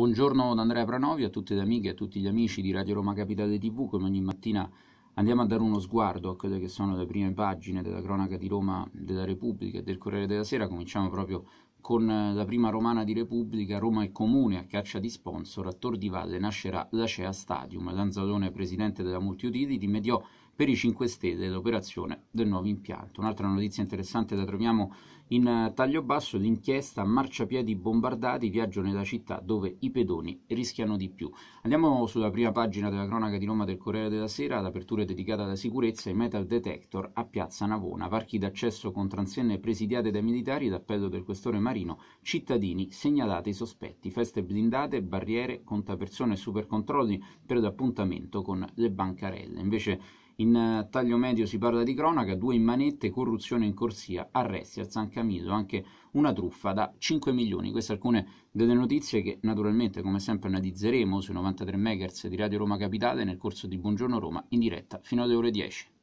Buongiorno da Andrea Pranovi, a tutte le amiche e a tutti gli amici di Radio Roma Capitale TV, come ogni mattina andiamo a dare uno sguardo a quelle che sono le prime pagine della cronaca di Roma della Repubblica e del Corriere della Sera, cominciamo proprio con la prima romana di Repubblica, Roma è comune a caccia di sponsor, a Tor di Valle nascerà l'Acea Stadium, Lanzalone presidente della Multiutility mediò per i 5 Stelle l'operazione del nuovo impianto. Un'altra notizia interessante la troviamo in taglio basso, l'inchiesta marciapiedi bombardati, viaggio nella città dove i pedoni rischiano di più. Andiamo sulla prima pagina della cronaca di Roma del Corriere della Sera, l'apertura è dedicata alla sicurezza, i metal detector a Piazza Navona, varchi d'accesso con transenne presidiate dai militari, d'appello del questore Marino, cittadini segnalate i sospetti, feste blindate, barriere, contapersone e supercontrolli per l'appuntamento con le bancarelle. Invece in eh, taglio medio si parla di cronaca, due in manette, corruzione in corsia, arresti al San Camillo, anche una truffa da 5 milioni. Queste alcune delle notizie che naturalmente come sempre analizzeremo sui 93 MHz di Radio Roma Capitale nel corso di Buongiorno Roma in diretta fino alle ore 10.